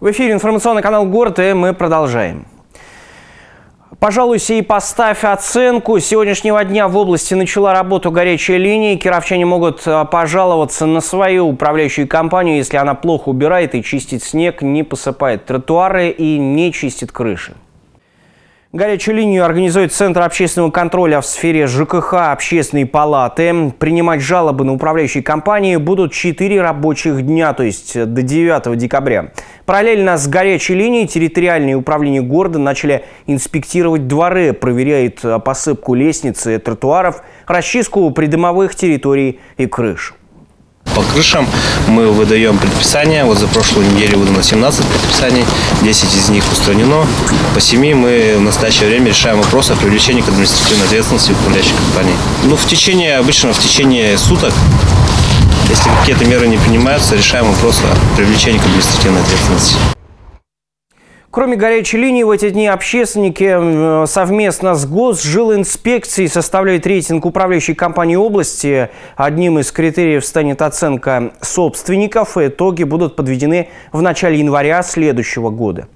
В эфире информационный канал «Город» и мы продолжаем. Пожалуйся и поставь оценку. С сегодняшнего дня в области начала работу горячая линия. Кировчане могут а, пожаловаться на свою управляющую компанию, если она плохо убирает и чистит снег, не посыпает тротуары и не чистит крыши. Горячую линию организует Центр общественного контроля в сфере ЖКХ общественной палаты. Принимать жалобы на управляющие компании будут 4 рабочих дня, то есть до 9 декабря. Параллельно с горячей линией территориальные управления города начали инспектировать дворы, проверяют посыпку лестницы, тротуаров, расчистку придомовых территорий и крыш. По крышам мы выдаем предписания. Вот за прошлую неделю выдано 17 предписаний, 10 из них устранено. По 7 мы в настоящее время решаем вопрос о привлечении к административной ответственности управляющей компании. Ну, в течение, обычно в течение суток, если какие-то меры не принимаются, решаем вопрос о привлечении к административной ответственности. Кроме горячей линии, в эти дни общественники совместно с Госжилинспекцией составляют рейтинг управляющей компании области. Одним из критериев станет оценка собственников. Итоги будут подведены в начале января следующего года.